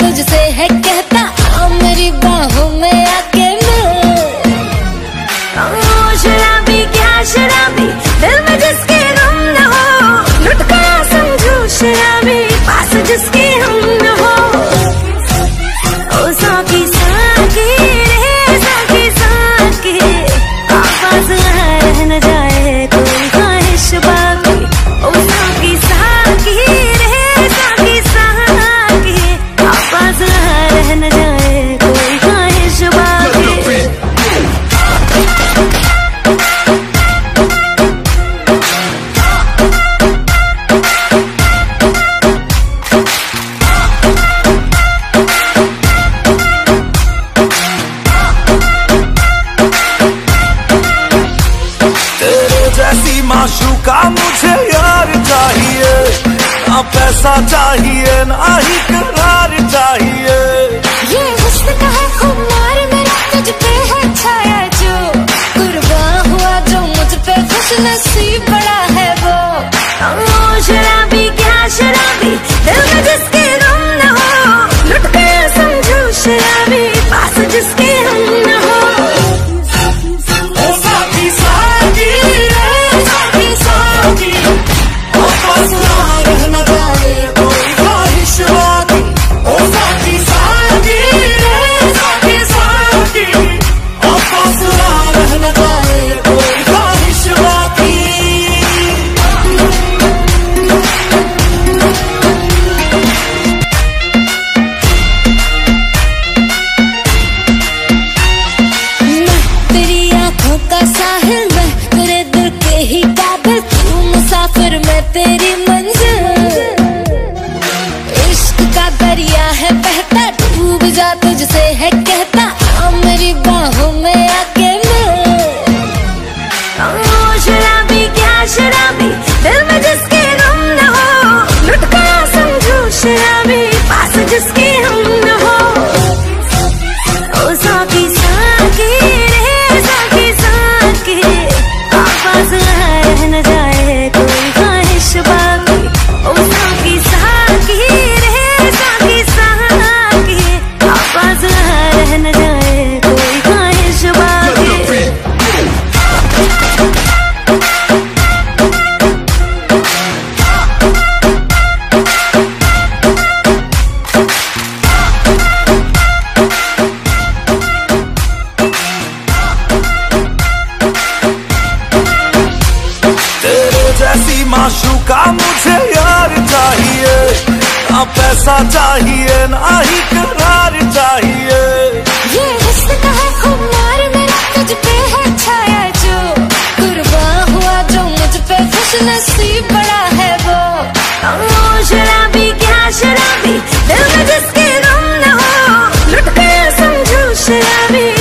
तुझसे है कहता, आ, मेरी बाहों में आके शराबी, क्या शराबी, दिल में जिसके गम न हो, लुटका समझो शराबी। तेरे माशू का मुझे यार चाहिए। ना पैसा चाहिए ना ही करार चाहिए। ही काबिल तू मुसाफिर मैं तेरी मंजिल। इश्क का दरिया है बहता, डूब जा तुझसे है कहता आ मेरी बाहों में आके ऐसी माशूका मुझे यार चाहिए। ना पैसा चाहिए, ना ही करार चाहिए। ये जो। हुआ जो मुझ बड़ा है वो। शराबी, क्या दिल में जिसके गम न हो, लुट समझो शराबी।